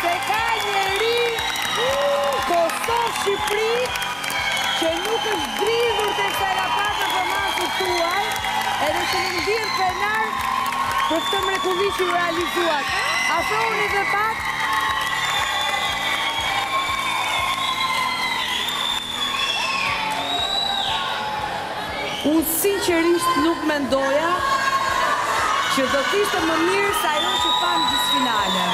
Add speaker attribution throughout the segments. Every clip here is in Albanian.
Speaker 1: Se ka njeri në Kosovë e Shqipëri që nuk është dridhur prej kësaj performancës tuaj edhe që nuk ndihet krenar për këtë mrekulli që ju realizuat. Afrohuni dhe pak. U Sinqerisht nuk mendoja që do të ishte më mirë se ajo që pamë në gjysmëfinale.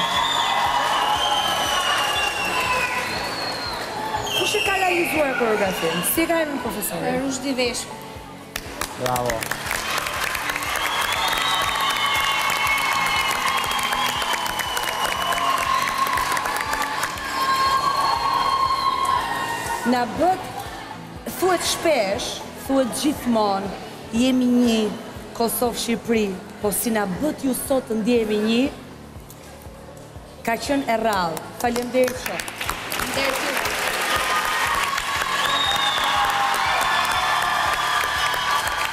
Speaker 1: Kush e ka realizuar koreografinë? Si e ka emrin profesori?
Speaker 2: Ruzhdi Veshku. Bravo.
Speaker 1: Na bëtë Thuhet shpesh, thuhet gjithmonë, jemi nji, Kosovë Shqipëri, po si na bëtë ju sot të ndjehemi nji, ka qënë e rrallë. Faleminderit shumë. Faleminderit
Speaker 2: juve.